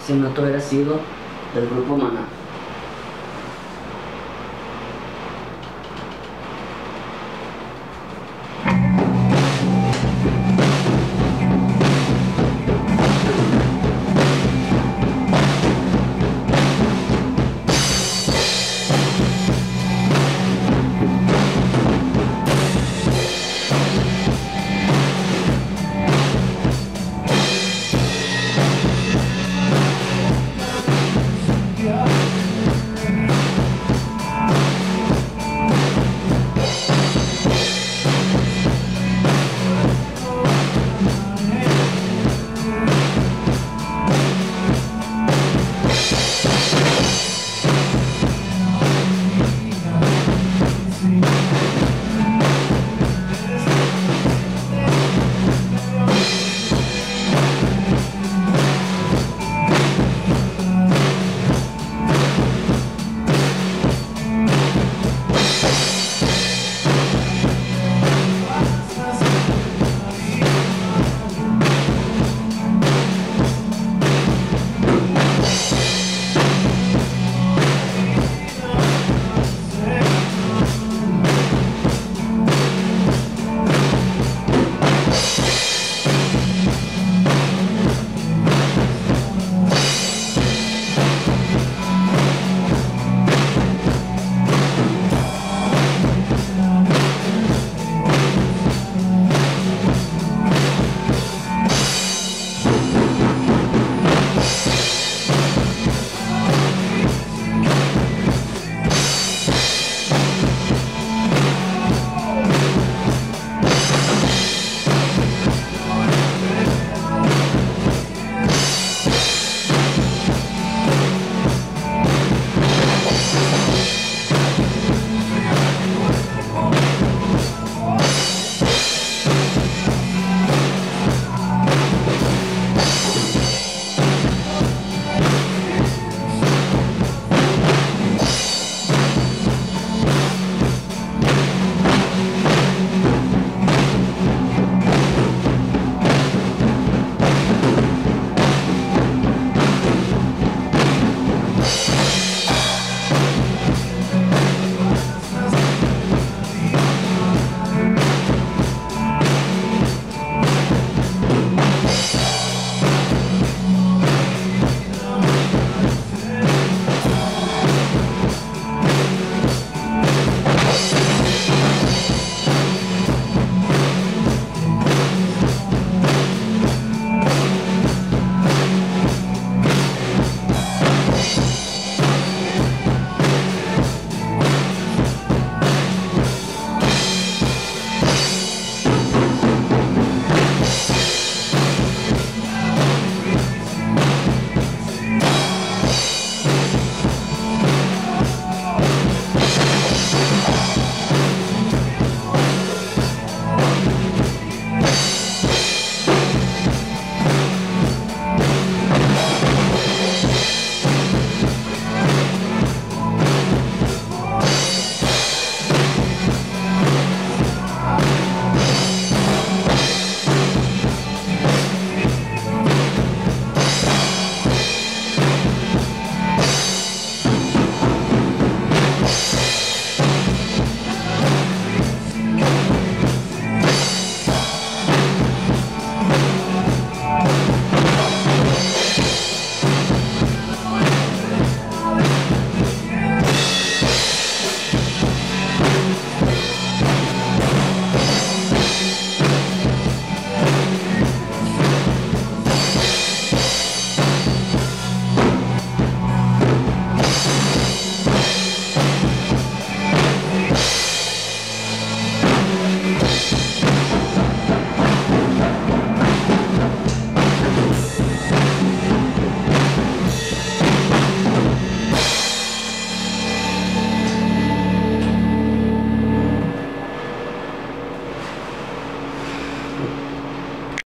si no te hubiera sido del grupo Maná.